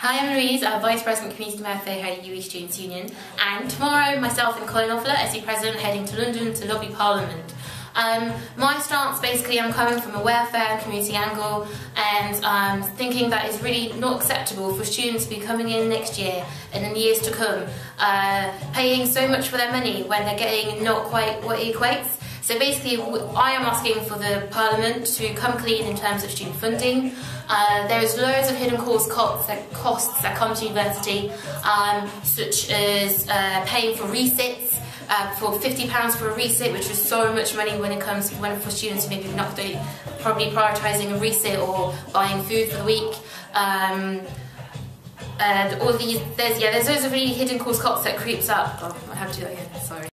Hi, I'm Louise, uh, Vice President Community Head at UWE Students' Union, and tomorrow myself and Colin Offler, SU President, heading to London to lobby Parliament. Um, my stance, basically, I'm coming from a welfare and community angle and um, thinking that it's really not acceptable for students to be coming in next year and in years to come, uh, paying so much for their money when they're getting not quite what it equates. So basically, I am asking for the Parliament to come clean in terms of student funding. Uh, there is loads of hidden costs that, costs that come to university, um, such as uh, paying for resits, uh, for £50 for a resit, which is so much money when it comes when for students who maybe not doing, probably prioritising a resit or buying food for the week. Um, and all these, there's yeah, there's loads of really hidden course costs that creeps up. Oh, I have to do that again. Sorry.